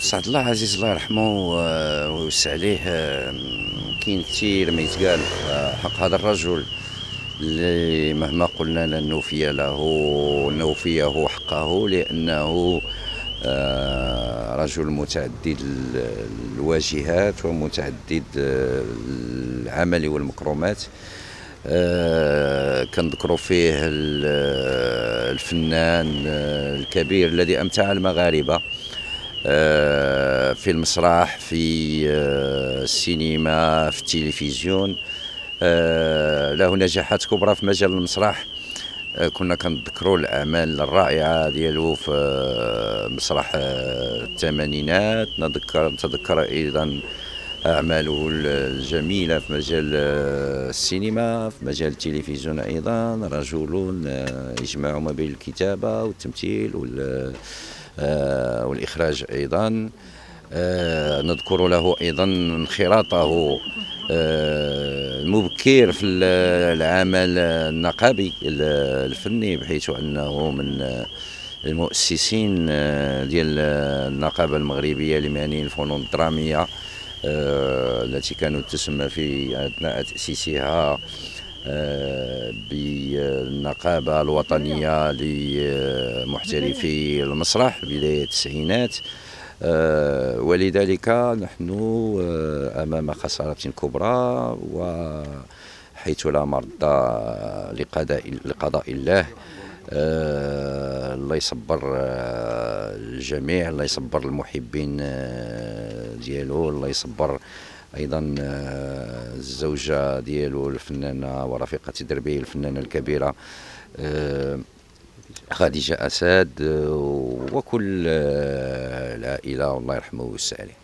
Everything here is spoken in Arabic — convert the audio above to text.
سعد الله عزيز الله يرحمه ويوسع عليه كاين كثير ما يتقال حق هذا الرجل اللي مهما قلنا لن نوفي له نوفيه حقه لأنه آه، رجل متعدد الواجهات ومتعدد العمل والمكرمات. آه، كنذكروا فيه الفنان الكبير الذي أمتع المغاربة. آه، في المسرح في السينما في التلفزيون. له نجاحات كبرى في مجال المسرح. آه، كنا كنذكروا الأعمال الرائعة ديالو في آه، مسرح آه، الثمانينات. نذكر نتذكر أيضا أعماله الجميلة في مجال السينما في مجال التلفزيون أيضا. رجل يجمع ما بين الكتابة والتمثيل والإخراج أيضا. نذكر له أيضا انخراطه المبكر في العمل النقابي الفني بحيث أنه من المؤسسين ديال النقابة المغربية لمهنيين الفنون الدرامية التي كانت تسمى في أثناء تأسيسها بالنقابه الوطنية لمحترفي المسرح بدايه التسعينات. آه، ولذلك نحن آه، أمام خسارة كبرى وحيث لا مرضى لقضاء لقضاء الله. آه، الله يصبر الجميع الله يصبر المحبين ديالو الله يصبر أيضا الزوجة ديالو الفنانة ورفيقة دربيه الفنانة الكبيرة خديجة أساد وكل العائلة والله يرحمه ويوسع عليه